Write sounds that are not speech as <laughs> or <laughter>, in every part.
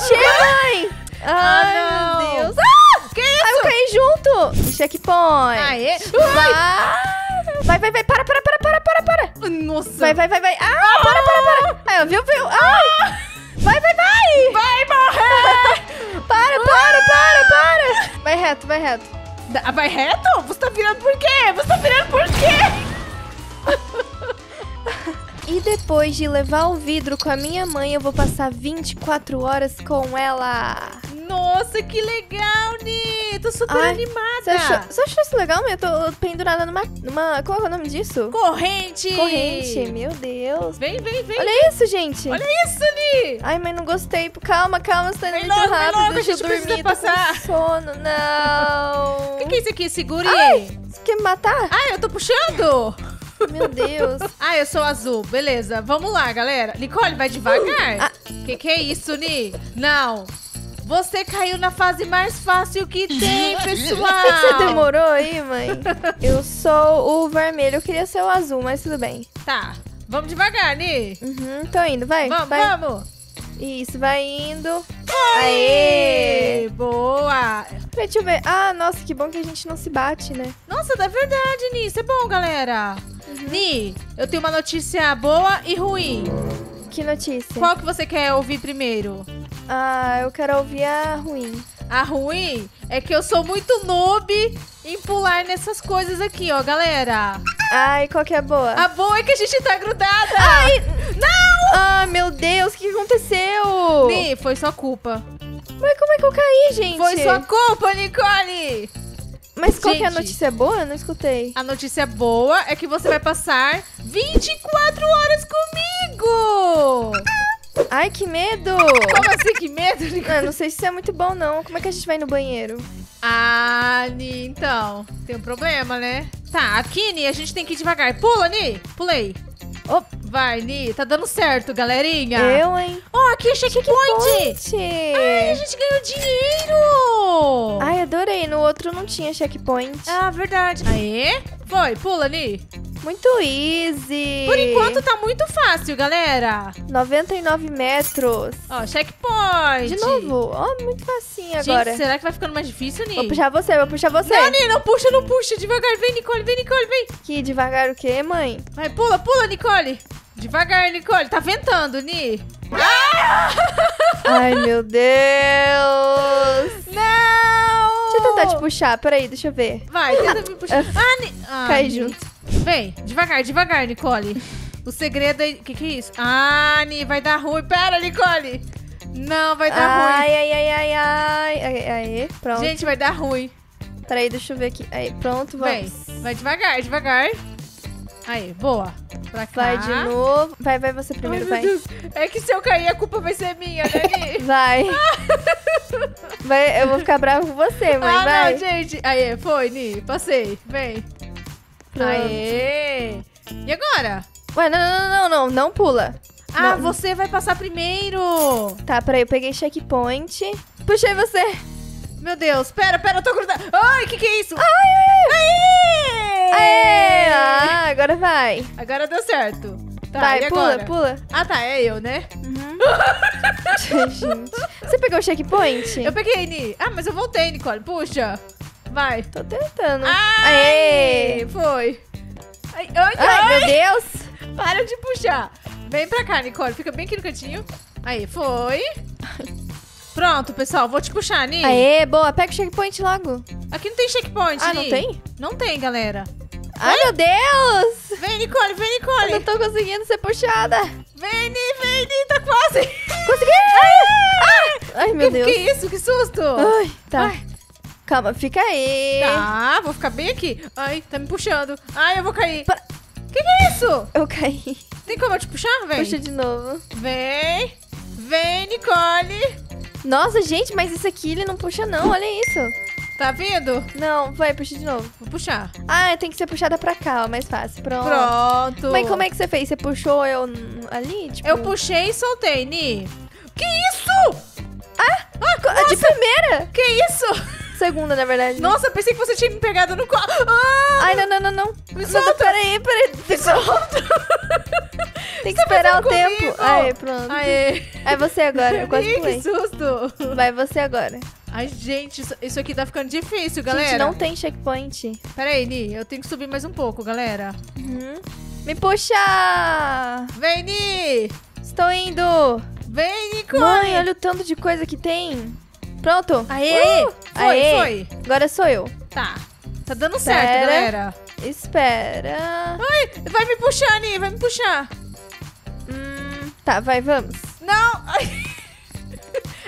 mexer, mãe! Ai, não. meu Deus. Ah! Que Ai, eu isso? caí junto! Checkpoint! Aê. Vai, vai, vai, para, para, para, para, para, para! Nossa. Vai, vai, vai, vai! Ah, para, para, para! Ai, viu, viu? Ai! Vai, vai, vai! Vai morrer! Para, para, para, para! Vai reto, vai reto. Da- Vai reto? Você tá virando por quê? Você tá virando por quê? E depois de levar o vidro com a minha mãe, eu vou passar 24 horas com ela. Nossa, que legal, Ni! Tô super Ai, animada. Você achou, você achou isso legal, mãe? Eu tô pendurada numa, numa... Qual é o nome disso? Corrente! Corrente. Meu Deus. Vem, vem, vem. Olha isso, gente. Olha isso, Ni! Ai, mãe, não gostei. Calma, calma, você tá indo Vem muito logo, rápido. logo, Deixa eu dormir, tô com passar. sono. Não. <laughs> O que, que é isso aqui? Segure! Você quer me matar? Ah, eu tô puxando! Meu Deus. Ah, eu sou azul. Beleza, vamos lá, galera. Nicole, vai devagar. Ah. Que que é isso, Ni? Não. Você caiu na fase mais fácil que tem, <laughs> pessoal. Você demorou aí, mãe? Eu sou o vermelho. Eu queria ser o azul, mas tudo bem. Tá. Vamos devagar, Ni. Uhum, tô indo, vai. Vamos, vai. vamos. Isso, vai indo. Aê! Boa. Deixa eu ver. Ah, nossa, que bom que a gente não se bate, né? Nossa, é verdade, Ni. Isso é bom, galera. Uhum. Ni, eu tenho uma notícia boa e ruim. Que notícia? Qual que você quer ouvir primeiro? Ah, eu quero ouvir a ruim. A ruim é que eu sou muito noob em pular nessas coisas aqui, ó, galera. Ai, qual que é a boa? A boa é que a gente tá grudada. Ai! Não! Ah, meu Deus, o que aconteceu? Ni, foi sua culpa. Mas como é que eu caí, gente? Foi sua culpa, Nicole! Mas qual que é a Gente. notícia boa? Eu não escutei. A notícia boa é que você vai passar 24 horas comigo! Ai, que medo! Como assim, que medo? Ah, não sei se isso é muito bom, não. Como é que a gente vai no banheiro? Ah, Ni, então. Tem um problema, né? Tá, aqui, Ni, a gente tem que ir devagar. Pula, Ni! Pulei. Oh, Vai, Ni, tá dando certo, galerinha. eu, hein? Ó, aqui é checkpoint! Ponte! Ai, a gente ganhou dinheiro! Ai, adorei. No outro não tinha checkpoint. Ah, verdade. Aê, foi, pula, Ni. Muito easy. Por enquanto tá muito fácil, galera. 99 metros. Ó, checkpoint. De novo. Ó, muito facinho Gente, agora. será que vai ficando mais difícil, Ni? Vou puxar você, vou puxar você. Não, Ni, não puxa, não puxa. Devagar, vem, Nicole, vem, Nicole, vem. Que devagar o quê, mãe? Vai, pula, pula, Nicole. Devagar, Nicole. Tá ventando, Ni. Ai, meu Deus. Não! Deixa eu tentar te puxar. Peraí, deixa eu ver. Vai, tenta me puxar. Ah, Ni... ah, Cai Ni. junto. Vem, devagar, devagar, Nicole. O segredo é... O que que é isso? Ah, Ni, vai dar ruim. Pera, Nicole. Não, vai dar ruim. Ai, ai, ai, ai, ai. Ai, Aí, pronto. Gente, vai dar ruim. Peraí, deixa eu ver aqui. Aí, pronto, Vem, vamos. vai devagar, devagar. Aí, boa. Pra cá. Vai de novo. Vai, vai você primeiro, Ai, vai. Deus. É que se eu cair, a culpa vai ser minha, né, Ni? <laughs> Vai. vai. Eu vou ficar brava com você, mãe. ah, vai. não, gente. Aí, foi, Ni. Passei. Vem. Pronto. Aê. E agora? Ué, não, não, não, não. Não pula. Ah, Não. você vai passar primeiro. Tá, peraí. Eu peguei checkpoint. Puxei você. Meu Deus, pera, pera, eu tô grudada. Vai. Agora deu certo. Tá, vai, pula, agora? pula. Ah, tá, é eu, né? <laughs> Gente. Você pegou o checkpoint? Eu peguei, Ni. Ah, mas eu voltei, Nicole. Puxa. Vai. Tô tentando. Ai, Aê! Foi. Ai, ai, Ai, ai. meu Deus. <laughs> Para de puxar. Vem pra cá, Nicole. Fica bem aqui no cantinho. Aí, foi. Pronto, pessoal. Vou te puxar, Ni. Aê, boa. Pega o checkpoint logo. Aqui não tem checkpoint, Ah, Ni. não tem? Não tem, galera. Ai, meu Deus. Vem, Nicole, vem, Eu Nicole. não tô conseguindo ser puxada. Vem, vem. Tá quase. Consegui! <laughs> Ai, meu que, Deus. que isso? Que susto. Ai, tá. Ai. Calma, fica aí. Tá, vou ficar bem aqui. Ai, tá me puxando. Ai, eu vou cair. Pa- Que que é isso? Eu caí. Tem como eu te puxar? Vem. Puxa de novo. Vem. Vem, Nicole. Nossa, gente, mas isso aqui ele não puxa não, olha isso. Tá vindo? Não, vai, puxa de novo. Vou puxar. Ah, tem que ser puxada pra cá, ó, mais fácil. Pronto. Pronto. Mas como é que você fez? Você puxou eu ali? Tipo... Eu puxei e soltei, Ni. Que isso? Ah, de primeira! Que isso? Segunda, na verdade. Nossa, pensei que você tinha me pegado no colo. Ah! Ai, não, não, não, não. Me Não, solta. Peraí, peraí. Me solta. <laughs> Tem que Você tá esperar o tempo. Aê, pronto. Aê. É você agora, eu quase Ih, que pulei. susto. Vai você agora. Ai, gente, isso, isso aqui tá ficando difícil, galera. Gente, não tem checkpoint. Pera aí, Ni, eu tenho que subir mais um pouco, galera. Uhum. Me puxa! Vem, Ni! Estou indo! Vem, Nicole! Mãe, olha o tanto de coisa que tem. Pronto. Aê! Uh, Foi, aê. foi. Agora sou eu. Tá. Tá dando certo, Pera. galera. Espera. Ai, vai me puxar, Ni, vai me puxar. Hum, tá, vai, vamos. Não! <laughs>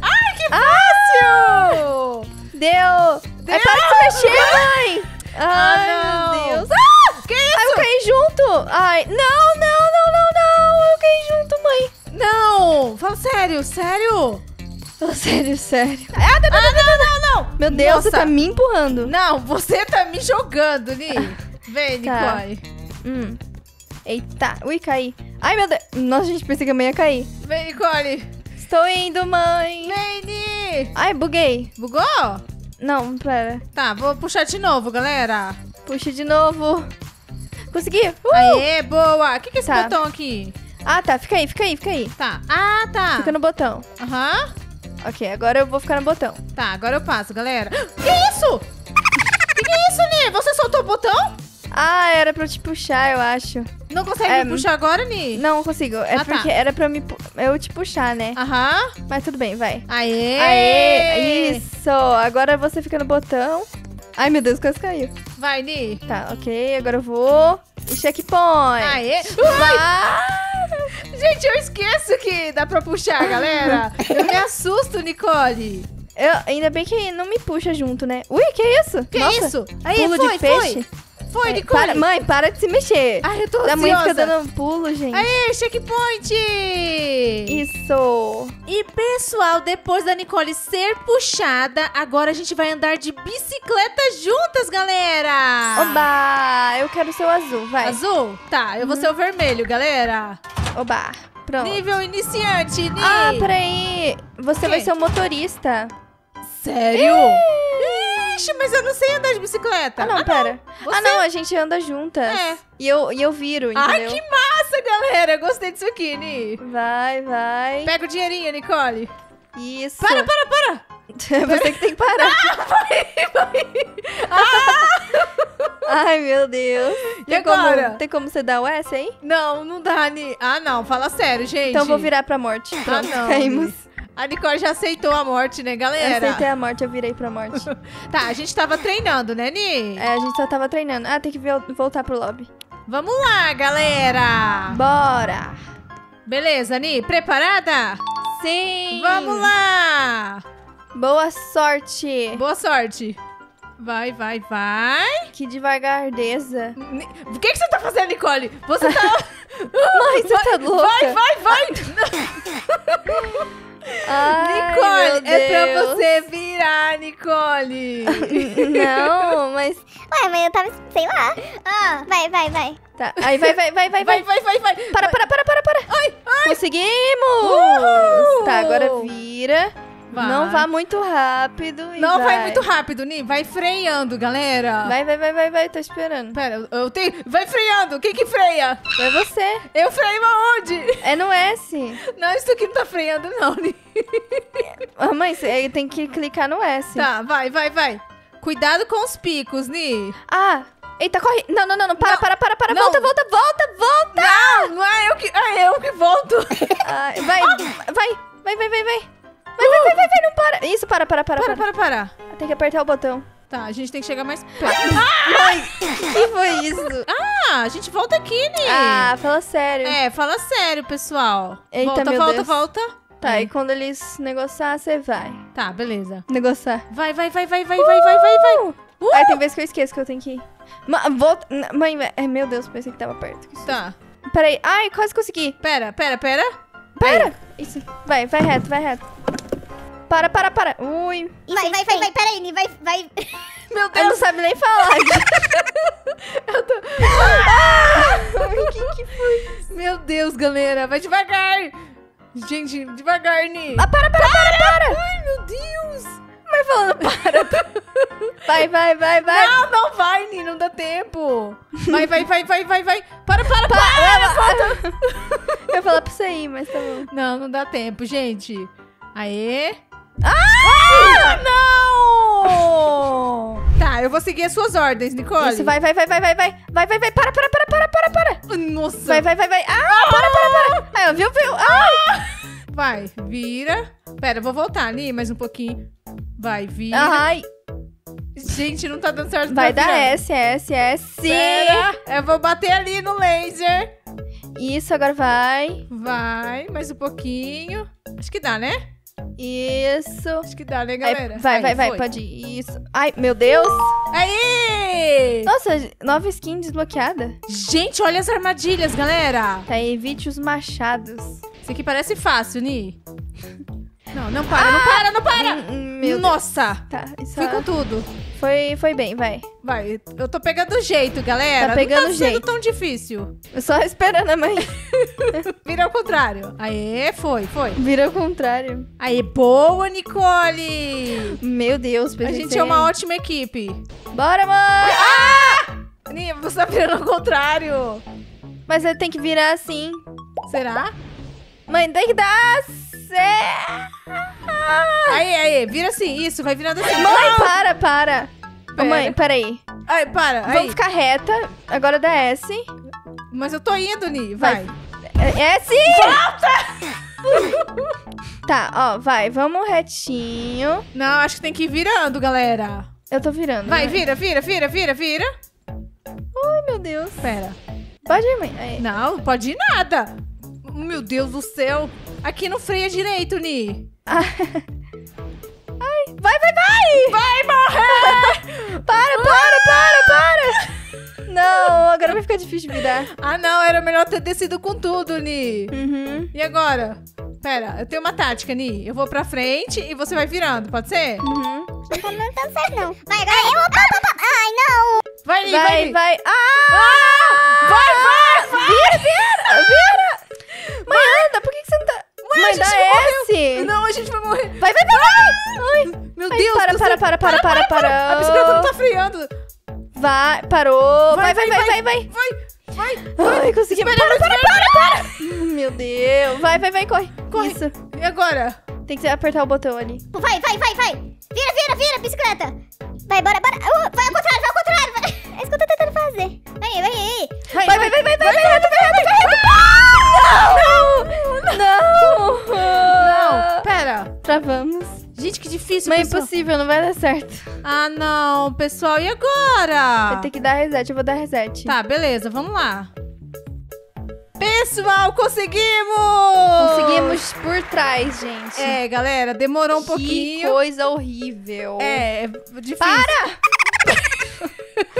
Ai, que fácil! Deu! Deu! Ai, para de se mexer, mãe! Ai, Ah, não. meu Deus. Ah! Que Ai, eu isso? caí junto! Ai, não, não, não, não, não! Eu caí junto, mãe! Não! Fala sério, sério! Fala sério, sério. Ah, não, não, não, não, não! Meu Deus, você tá me empurrando. Não, você tá me jogando, Ni. Vem, Tá. Nicole. Hum. Eita. Ui, caí. Ai, meu Deus. Nossa, gente, pensei que a mãe ia cair. Vem, Nicole. Estou indo, mãe. Vem, Ai, buguei. Bugou? Não, pera. Tá, vou puxar de novo, galera. Puxa de novo. Consegui. Uh! Aê, boa. O que, que é esse Tá. botão aqui? Ah, tá. Fica aí, fica aí, fica aí. Tá. Ah, tá. Fica no botão. Aham. Ok, agora eu vou ficar no botão. Tá, agora eu passo, galera. <gasps> Que isso? Que que é isso, Ni? Você soltou o botão? Ah, era pra eu te puxar, eu acho. Não consegue É, me puxar agora, Ni? Não consigo. É Ah, tá. porque era pra eu, me, eu te puxar, né? Aham. Mas tudo bem, vai. Aê. Aê! Isso! Agora você fica no botão. Ai, meu Deus, quase caiu. Vai, Ni. Tá, ok. Agora eu vou. E checkpoint. Aê. Vai! Gente, eu esqueço que dá pra puxar, galera. Eu me assusto, Nicole. Eu, ainda bem que não me puxa junto, né? Ui, que isso? Que Nossa, isso? Aí, pulo foi, de peixe? foi. Foi, É, Nicole. para- mãe, para de se mexer. Ai, eu tô a mãe ansiosa. fica dando pulo, gente. Aê, checkpoint! Isso. E pessoal, depois da Nicole ser puxada, agora a gente vai andar de bicicleta juntas, galera! Oba! Eu quero ser o azul, vai. Azul? Tá, eu vou ser o vermelho, galera. Oba. Pronto. Nível iniciante, Ni. Ah, peraí. Você vai ser o motorista. Sério? Ixi, mas eu não sei andar de bicicleta. Ah, não, pera. Você- Ah, não, a gente anda juntas. É. E eu, e eu viro, entendeu? Ai, que massa, galera. Eu gostei disso aqui, Ni. Vai, vai. Pega o dinheirinho, Nicole. Isso. Para, para, para. <laughs> Você que tem que parar. <laughs> Ai, meu Deus. E Tem agora? Como, tem como você dar o S aí? Não, não dá, Ni. Ah, não. Fala sério, gente. Então eu vou virar pra morte. Ah, Pronto, não. caímos. A Nicole já aceitou a morte, né, Eu galera? aceitei a morte, eu virei pra morte. <laughs> Tá, a gente tava treinando, né, Ni? É, a gente só tava treinando. Ah, tem que vol- voltar pro lobby. Vamos lá, galera. Bora! Beleza, Ni? Preparada? Sim! Vamos lá. Boa sorte! Boa sorte. Vai, vai, vai. Que devagardeza. O que, que você tá fazendo, Nicole? Você tá... <laughs> Mãe, você tá louca? Vai, vai, vai. <laughs> Ai, Nicole, é pra você virar, Nicole. <laughs> Não, mas... Ué, mas eu tava. sei lá. Ah, vai, vai, vai. Tá. Aí vai, vai, vai, vai, Vai, vai. vai, vai, vai. Para, para, para, para, para. Ai, ai. Conseguimos! Uhul! Tá, agora vira. Vai. Não vá muito rápido. Não vai vai muito rápido, Ni. Vai freando, galera. Vai, vai, vai, vai, vai. Tô esperando. Pera, eu- eu tenho... Vai freando. Quem que freia? Vai você. Eu freio aonde? É no S. Não, isso aqui não tá freando, não, Ni. Ah, mãe, você tem que clicar no S. Tá, vai, vai, vai. Cuidado com os picos, Ni. Ah, eita, corre. Não, não, não, não. Para, Não. para, para, para. Não. Volta, volta, volta, volta. Não, não é eu que... É eu que volto. Ai, <laughs> vai, vai, vai, vai, vai, vai. Vai, vai, vai, vai, vai, não para. Isso, para, para, para, Para, para. para. Tem que apertar o botão. Tá, a gente tem que chegar mais perto. Mãe, que foi isso? Ah, a gente volta aqui, Ni. Ah, fala sério. É, fala sério, pessoal. Eita, volta, meu volta, Deus. volta. Tá, e quando eles negociar, você vai. Tá, beleza. Negociar. Vai, vai, vai, vai, vai, vai, vai, vai, vai. Uh! Ai, tem vezes que eu esqueço que eu tenho que ir. Ma volta. Mãe, vai- é, meu Deus, pensei que tava perto. Que. Tá. Peraí. Ai, quase consegui. Pera, pera, pera. Pera. Isso. Vai, vai reto, vai reto. Para, para, para. Ui. Vai, vai, vai, vai, peraí, Ni, vai, vai. <laughs> Meu Ela não Deus. sabe nem falar. <laughs> Ai, que que foi? Meu Deus, galera. Vai devagar. Gente, devagar, Ni. Ah, para, para, para, para. Ai, meu Deus. Vai falando para. <laughs> Vai, vai, vai, vai. Não, não vai, Ni, não dá tempo. Vai, vai, vai, vai, vai, vai. Para, para, para. Eu ia falar pra você ir, mas tá bom. Não, não dá tempo, gente. Aê. Ah, não! Tá, eu vou seguir as suas ordens, Nicole. Isso, vai, vai, vai, vai, vai, vai. Vai, vai, vai. Para, para, para, para, para, para. Nossa. Vai, vai, vai, vai. Ah, para, para, para. Aí, ó, viu, viu? Ah. <laughs> Vai, vira. Pera, eu vou voltar ali mais um pouquinho. Vai, vira. Ai. Gente, não tá dando certo. Vai tá dar virando. S, S, S. Pera, eu vou bater ali no laser. Isso, agora vai. Vai, mais um pouquinho. Acho que dá, né? Isso. Acho que dá, né, Aí, galera? vai, Aí, vai, vai, foi. pode ir. Isso. Ai, meu Deus. Aí! Nossa, nova skin desbloqueada. Gente, olha as armadilhas, galera. Tá, evite os machados. Isso aqui parece fácil, Ni. Não, não para, não para, não para! Hum, Meu Deus. Nossa! Tá, isso Fui com tudo. foi, foi bem, vai. Vai, eu tô pegando jeito, galera. Tá pegando não tá sendo jeito. tão difícil. Eu só esperando a mãe. <laughs> Vira ao contrário. Aê, foi, foi. Vira ao contrário. Aê, boa, Nicole! Meu Deus, A gente é uma ótima equipe. Bora, mãe! Ni, você tá virando ao contrário. Mas ele tem que virar assim. Será? Mãe, tem que dar certo. Aí, aí, vira assim, isso, vai virando assim. Mãe, para, para. Pera. mãe, peraí. Ai, para, aí. Vamos ficar reta. Agora dá S. Mas eu tô indo, Ni, vai. É S! tá, ó, vai. Vamos retinho. Não, acho que tem que ir virando, galera. Eu tô virando. Vai, né? vira, vira, vira, vira, vira. Ai, meu Deus. Pera. Pode ir, mãe. Aí. Não, não pode ir nada. Meu Deus do céu. Aqui não freia direito, Ni. <laughs> Vai, vai, vai! Vai morrer! <laughs> Para, para, para, para! Não, agora vai ficar difícil de virar. Ah, não, era melhor ter descido com tudo, Ni. Uhum. E agora? Pera, eu tenho uma tática, Ni. Eu vou pra frente e você vai virando, pode ser? Uhum. Não tá dando certo, não. Vai, agora eu. Opa, opa, opa. Ai, não. Vai, Ni, vai, Vai, vai. Ah! Vai, vai, vai! Vira, vira, vira! Mãe, anda, por que, que você não tá... Mãe, a Mãe, gente dá S! Não, a gente vai morrer. Vai, vai, vai, vai! Ai, Meu Ai, Deus para, para, para, para, para, para. A bicicleta não tá freando. Vai, parou. Vai, vai, vai, vai, vai. Vai, vai. Ai, consegui. Para, para, para, para, para. Meu Deus. Vai, vai, vai, corre. Corre. Isso. E agora? Tem que apertar o botão ali. Vai, vai, vai, vai. Vira, vira, vira, bicicleta. Vai, bora, bora. Uh, vai ao contrário, vai ao contrário. Vai. É isso que eu tô tentando fazer. Vai, vai, vai. Vai, vai, vai, vai, vai, vai, reto, vai, reto, vai, reto. Ah, Não! Não! Não, pera. Travamos. Gente, que difícil, Mas é impossível, não vai dar certo. Ah, não, pessoal. E agora? Vai ter que dar reset, eu vou dar reset. Tá, beleza, vamos lá. Pessoal, conseguimos! Conseguimos por trás, gente. É, galera, demorou um que pouquinho. coisa horrível. É, é difícil. Para!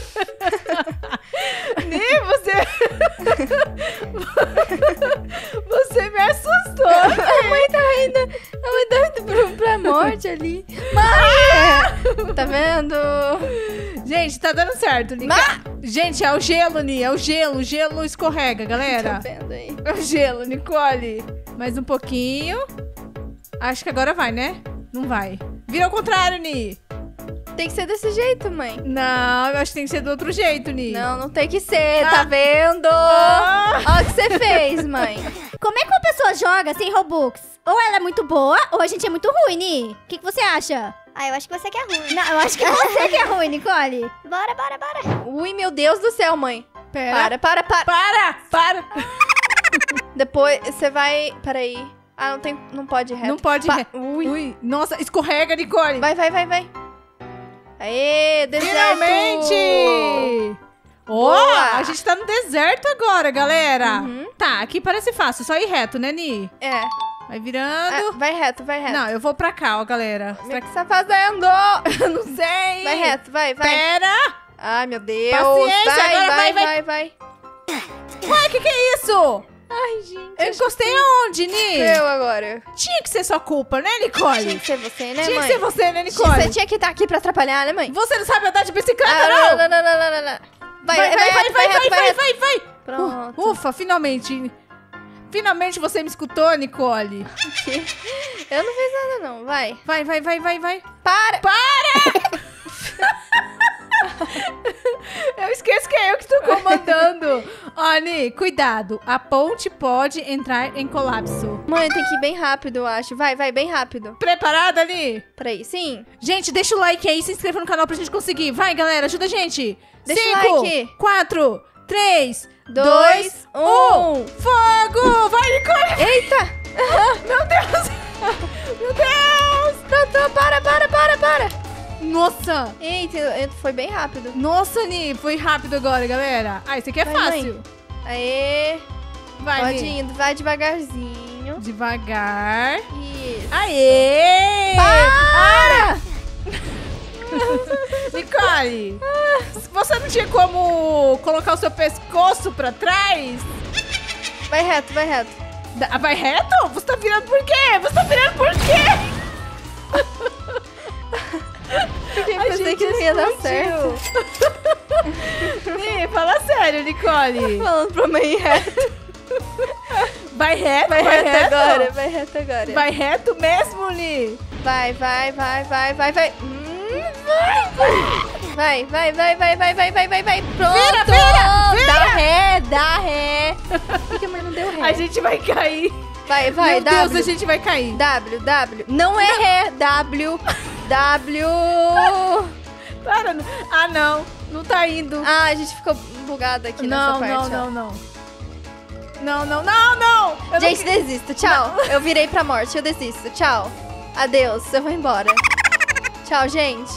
<laughs> Nem você. você me assustou. A mãe tá indo. A mãe tá indo pro, pra morte ali. Mãe! Tá vendo? Gente, tá dando certo, Nica. Gente, é o gelo, Ni. É o gelo. O gelo escorrega, Tá galera. vendo aí? É o gelo, Nicole. Mais um pouquinho. Acho que agora vai, né? Não vai. Vira ao contrário, Ni. Tem que ser desse jeito, mãe. Não, eu acho que tem que ser do outro jeito, Ni. Não, não tem que ser, tá Ah. vendo? Ah. Olha o que você fez, mãe. <laughs> Como é que uma pessoa joga sem Robux? Ou ela é muito boa, ou a gente é muito ruim, Ni. O que, que você acha? Ah, eu acho que você que é ruim. Não, eu acho que você que é ruim, Nicole. Bora, bora, bora. Ui, meu Deus do céu, mãe. Pera. Para, para, para. Para, para. <laughs> Depois você vai. Peraí. Ah, não tem. Não pode ir reto. Não pode Pa- re- Ui. Ui, nossa, escorrega, Nicole. Vai, vai, vai, vai. Aê, deserto. Finalmente! Ó, Boa. a gente tá no deserto agora, galera. Uhum. Tá, aqui parece fácil, só ir reto, né, Ni? É. Vai Ah, virando. vai reto, vai reto. Não, eu vou pra cá, ó, galera. O Será que você tá fazendo? <laughs> Eu não sei. Vai reto, vai, vai. Pera. Ai, meu Deus. Paciência, vai, agora vai, vai, vai. vai, vai. Ué, o que que é isso? Ai, gente. Eu encostei aonde, Ni? Eu agora. Tinha que ser sua culpa, né, Tinha Nicole? que ser você, né, Tinha mãe? que ser você, né, Nicole? Você tinha que estar aqui pra atrapalhar, né, mãe? Você não sabe andar de bicicleta, Ah, não? não, não, não, não, não, não. Vai, Vai, vai, vai, reto, vai, vai, reto, vai, reto. vai, vai. Pronto. Uh, Ufa, finalmente. Finalmente você me escutou, Nicole. <laughs> Eu não fiz nada, não. Vai. Vai, vai, vai, vai, vai. Para! Para! <laughs> <laughs> eu esqueço que é eu que tô comandando. Oni, cuidado. A ponte pode entrar em colapso. Mãe, tem que ir bem rápido, eu acho. Vai, vai, bem rápido. Preparada, Ali? Peraí, sim. Gente, deixa o like aí, se inscreva no canal pra gente conseguir. Vai, galera, ajuda a gente. Deixa Cinco, o like. quatro, três, Dois, dois, um. um. Fogo! Vai, Nicole! Eita! <laughs> Meu Deus! <laughs> Meu Deus! Não, não, para, para, para, para. Nossa! Eita, foi bem rápido. Nossa, Ni, foi rápido agora, galera. Ah, isso aqui é Vai, fácil. Aê. Vai, Pode Ni. indo, vai devagarzinho. Devagar. Isso. Aê! Para! <laughs> Nicole, você não tinha como colocar o seu pescoço pra trás? Vai reto, vai reto. Da- Vai reto? Você tá virando por quê? Você tá virando por quê? Porque eu A pensei gente que não ia dar certo. <laughs> Ni, fala sério, Nicole. Falando pra mãe reto. Vai reto? Vai reto agora, vai reto agora. Vai reto mesmo, Ni? Vai, vai, vai, vai, vai, vai. Hum, vai, vai, vai, vai, vai, vai, vai, vai, vai. Pronto. Vira, vira, vira. Dá ré, dá ré. <laughs> Por que a mãe não deu ré? A gente vai cair. Vai, vai, Meu W. Deus, a gente vai cair. W, W. Não é ré, W. W. <laughs> Para. não- Ah, não. Não tá indo. Ah, a gente ficou bugada aqui não, nessa parte. não, ó. não, não. Não, não, não, não. Eu não Gente, que- desisto. Tchau. Eu virei pra morte. Eu desisto. Tchau. Adeus. Eu vou embora. Tchau, gente.